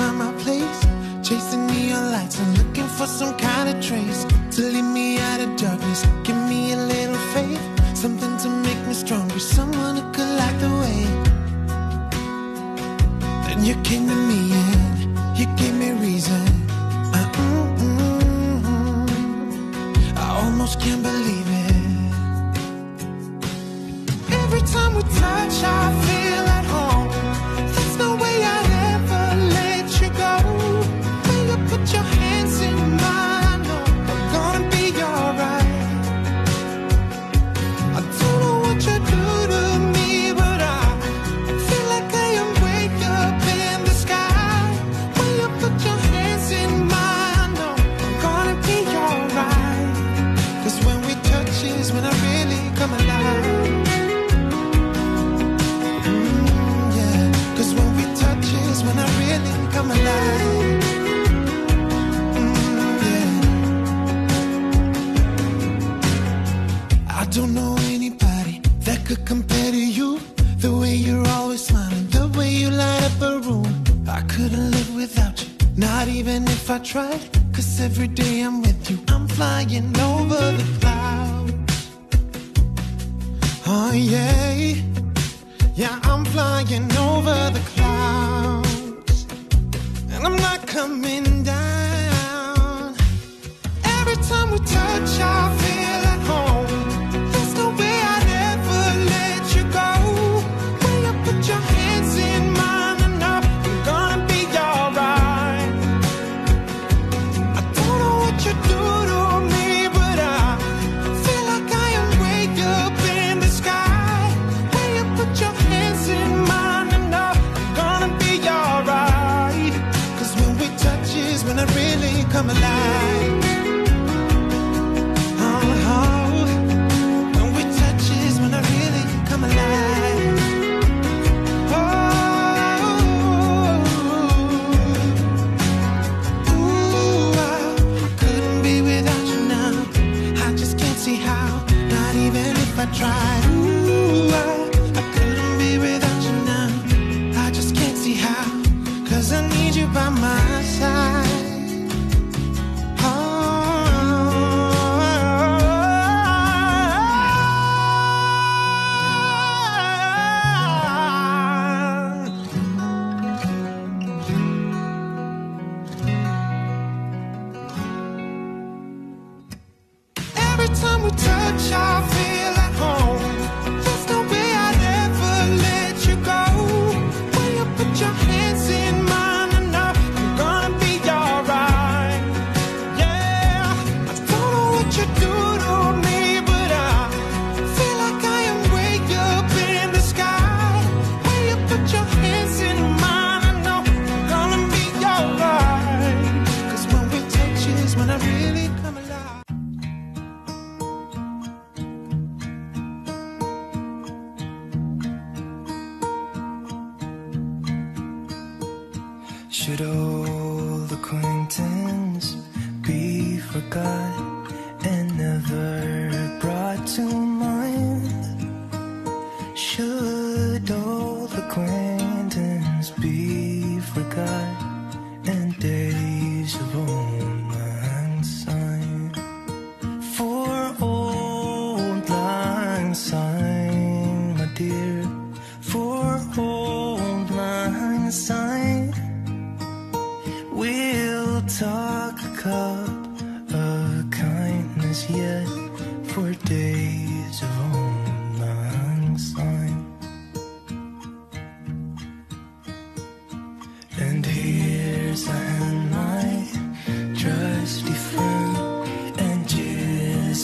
find my place. Chasing neon lights and looking for some kind of trace to lead me out of darkness. Give me a little faith, something to make me stronger, someone who could light the way. Then you came to me and you gave me reason. I, mm, mm, mm, I almost can't believe it. Every time we touch, I feel. couldn't live without you, not even if I tried. Cause every day I'm with you, I'm flying over the clouds. Oh yeah, yeah, I'm flying over the clouds. And I'm not coming down. Every time we touch, I feel I need you by my side Should old acquaintance be forgot?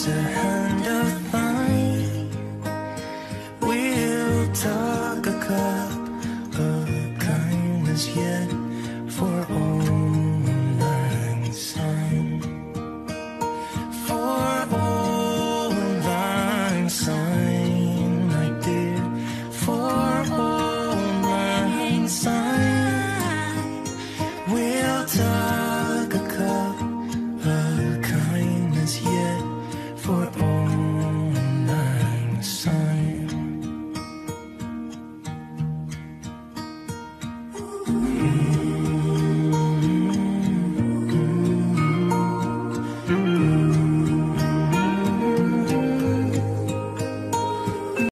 a hand of mine. We'll talk a cup of kindness yet for auld lang syne. For auld lang syne, my dear. For auld lang syne, we'll talk.